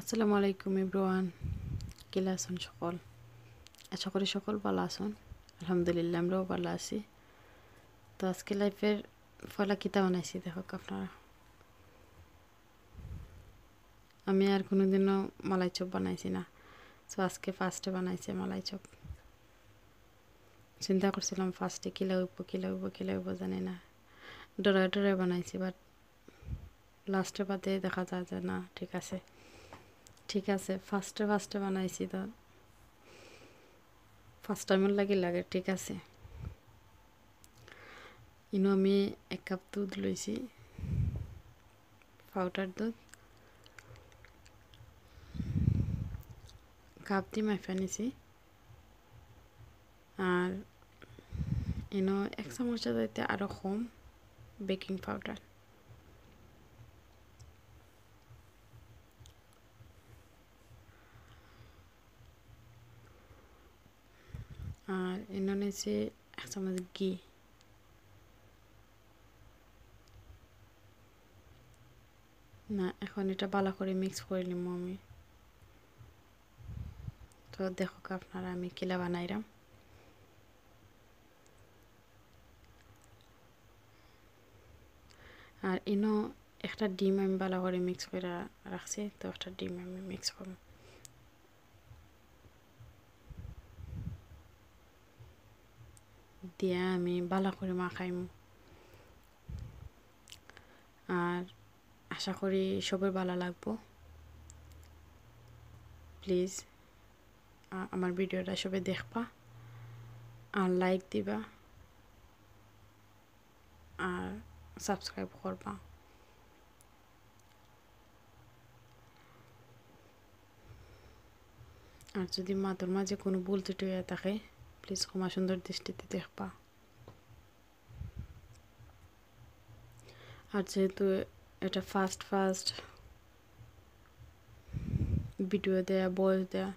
আসসালামু আলাইকুম ইব্রোয়ান কেলে আছেন সকল? আশা করি সকল ভালো আছেন। আলহামদুলিল্লাহ, আমরাও ভালো আছি। তো আজকে লাইফের ফলা কিতা বানাইছি দেখো আপনারা। আমি আর কোনোদিনও মালাই চপ বানাইছি না। তো আজকে ফার্স্টে বানাইছে মালাই চপ। চিন্তা করছিলাম ফার্স্টে কী লাগব কী লাগব কী লাগব জানি না। ডরায় ডরায় বানাইছি বাট লাস্টে বাদে দেখা যায় যে না, ঠিক আছে। ঠিক আছে ফার্স্টে ফার্স্টে বানাইছি তো। ফার্স্ট টাইমের লাগে লাগে, ঠিক আছে। ইনো আমি এক কাপ দুধ লইছি। পাউডার দুধ। কাপ দিয়ে মাইফা নিছি। আর ইনো এক চামচ যাইতে আরও কম বেকিং পাউডার আর এনে নিয়েছি এক চামচ ঘি। না, এখন এটা ভালো করে মিক্স করে নিব আমি। তো দেখো আপনারা আমি কিলা বানাইলাম আর ইনো একটা ডিম আমি ভালো করে মিক্স করে রাখছি, তো একটা ডিম আমি মিক্স করব। দিয়া আমি বালা করে মাখাইম। আর আশা করি সবাই ভালো লাগবো। প্লিজ আমার ভিডিওটা সবাই দেখবা আর লাইক দিবা আর সাবস্ক্রাইব করবা। আর যদি মাতর মাঝে কোনো ভুল ত্রুটি হয়ে থাকে প্লিজ ক্ষমা সুন্দর দৃষ্টিতে দেখবা। আর যেহেতু এটা ফার্স্ট ফার্স্ট ভিডিও দেয়া বয়স দেয়া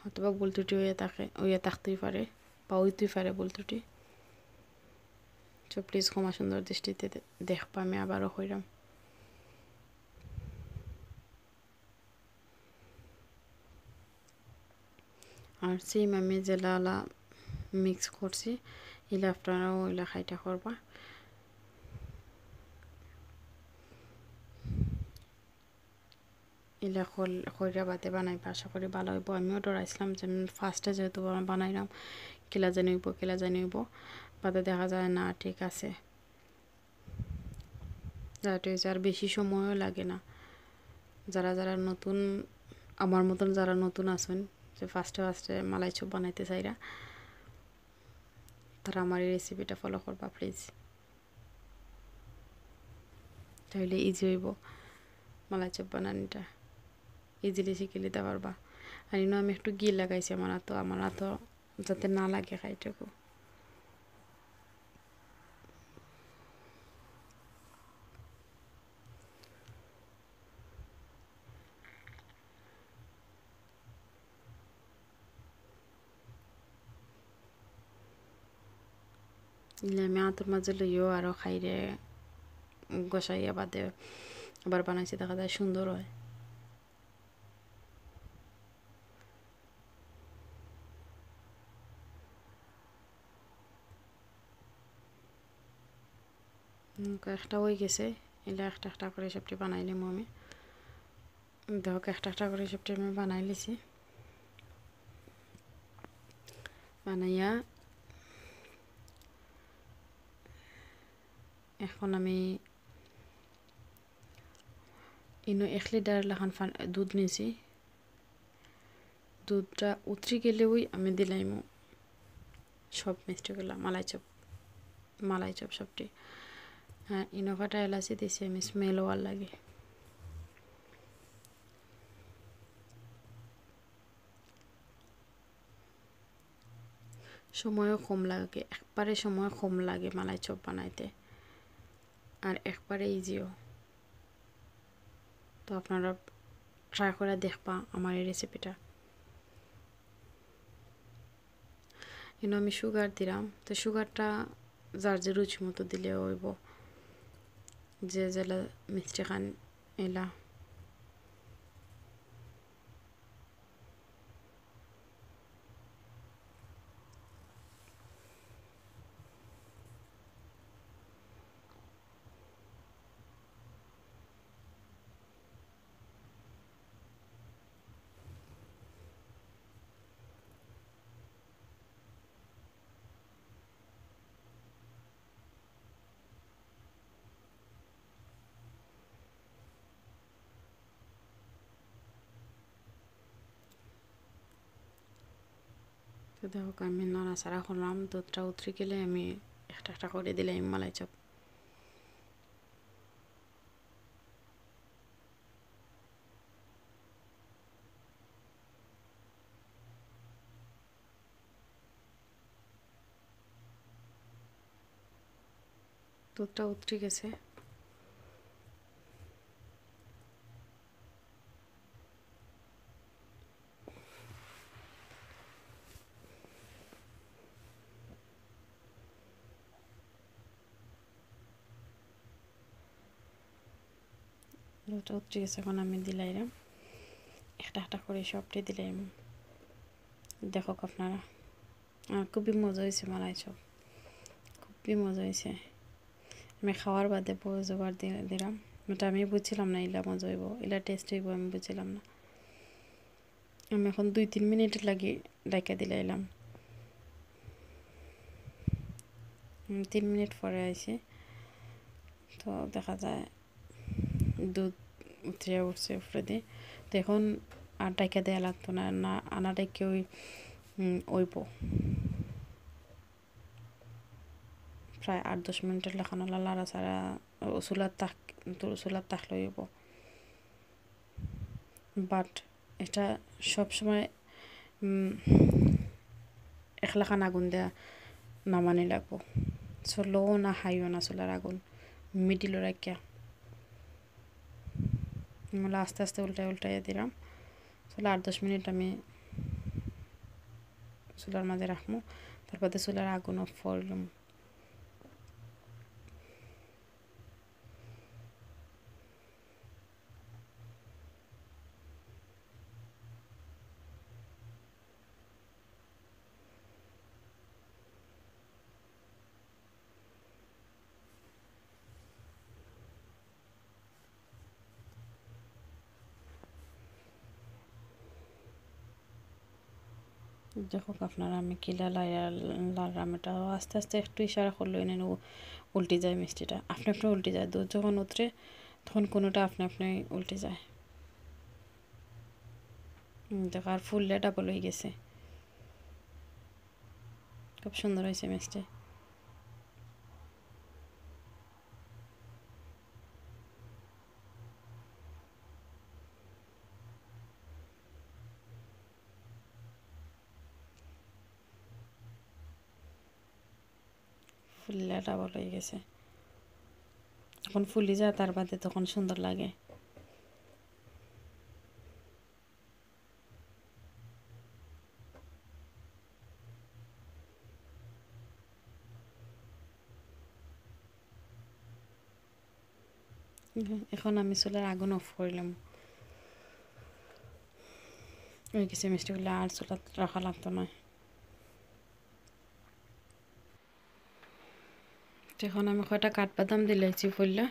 হয়তো বা ভুল ত্রুটি হয়ে থাকে হইয়া থাকতেই পারে বা হইতেই পারে ভুল ত্রুটি তো প্লিজ ক্ষমা সুন্দর দৃষ্টিতে দেখবা, আমি আবারও হইলাম আর সেম আমি জেলা মিক্স করছি এলে আপনারাও ওইলা খাইটা করবা। এলা খোল খৈরা বাদে বানাইবা, আশা করি ভালো হইব। আমিও ডরাইছিলাম যে ফার্স্টে যেহেতু বানাইলাম, কেলা জানি হইব, কেলা জানি হইব। বাদে দেখা যায় না, ঠিক আছে। যাতে আর বেশি সময়ও লাগে না। যারা যারা নতুন, আমার মতন যারা নতুন আছেন যে ফার্স্টে ফার্স্টে মালাই চপ বানাইতে চাইরা, তারা আমার এই রেসিপিটা ফলো করবা প্লিজ তাহলে ইজি হইব মালাই চপ বানানিটা। ইজিলি শিখে নিতে পারবা। আর ইনো আমি একটু গি লাগাইছি আমার হাতও আমার হাতও যাতে না লাগে খাইটাকু। আতর মাঝে লইও আরও খাইরে গসাইয়া বাদে আবার বানাইছি দেখা যায় সুন্দর হয় একটা হয়ে গেছে এলে একটা একটা করে সবটি বানাই নিম আমি দেখো একটা একটা করে সবটি আমি বানাই লিছি বানাইয়া এখন আমি ইনো এক লিটার লাখান ফান দুধ নিছি। দুধটা উতরি গেলেওই আমি দিলাইমো সব মিষ্টিগুলো মালাই চপ মালাই চপ সবটি। হ্যাঁ ইনোভাটা এলাচি দিছি আমি স্মেল হওয়ার লাগে। সময়ও কম লাগে, একবারে সময় কম লাগে মালাই চপ বানাইতে। আর একবারে ইজিও তো আপনারা ট্রাই করে দেখবা আমার এই রেসিপিটা কিন্তু আমি সুগার দিলাম। তো সুগারটা যার যে রুচি মতো দিলে হইব। যে জেলা মিষ্টি খান, এলা। তো দেখো আমি নাড়াচাড়া করলাম দুধটা উতরে গেলে আমি একটা একটা করে দিলে মালাই চপ। দুধটা উতরে গেছে। দুধটা উতরে গেছে এখন আমি দিলাইলাম। একটা একটা করে সবটাই দিলাম দেখো আপনারা। আর খুবই মজা হয়েছে মালাই সব খুবই মজা হয়েছে। আমি খাওয়ার বাদে জোগাড় দিলাম। ওটা আমি বুঝছিলাম না, ইলা মজা হইব, ইলা টেস্ট হইব, আমি বুঝছিলাম না। আমি এখন দুই, তিন মিনিট লাগি ডাইকা দিলাইলাম। তিন মিনিট পরে আইসি তো দেখা যায় দুধ উতরে উঠছে উপরে দিয়ে তো এখন আর দেওয়া লাগতো না না আনা ওই ওইব। প্রায় আট, দশ মিনিটের লেখানো লাড়া ছাড়া চুলার তাক চুলার তাক লইব বাট এটা সবসময় একলাখান আগুন দেয়া নামানি লাগবো। চলো না হাইও না চুলার আগুন মিডিল রাখিয়া আস্তে আস্তে উল্টায় উল্টাইয়ে দিলাম। চলে আট দশ মিনিট আমি চুলার মাঝে রাখব। তারপরে চুলার আগুন অফ করলাম দেখো আপনারা, আমি কিলা লাইয়া, লাল রামেটাও আস্তে আস্তে একটু ইশারা করল, এনে উল্টে যায় মিষ্টিটা। আপনি আপনি উল্টে যায় দুধ যখন উতরে, তখন কোনোটা আপনি আপনি উল্টে যায়। দেখো, আর ফুললে ডাবল হয়ে গেছে। খুব সুন্দর হয়েছে মিষ্টি। ডাবল হয়ে গেছে। যখন ফুলি যায়, তার বাদে তখন সুন্দর লাগে। এখন আমি চুলার আগুন অফ করলাম ওই গেছে মিষ্টিগুলো আর চুলাত রাখা লাগতো না। এখন আমি কয়টা কাঠবাদাম দিলাইছি ফুললে?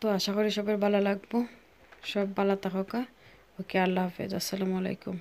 তো আশা করি সবার ভালো লাগবো। সব ভালো থাকা ওকে, আল্লাহ হাফেজ। আসসালামু আলাইকুম।